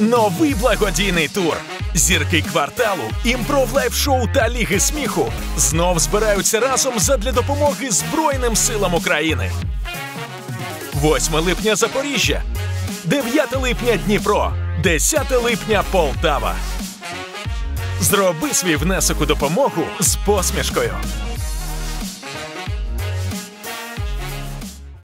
Новий благодійний тур. Зірки кварталу, Improv Live Show та ліги сміху знов збираються разом задля допомоги Збройним силам України. 8 липня Запоріжжя, 9 липня Дніпро, 10 липня Полтава. Зроби свій внесок у допомогу з посмішкою.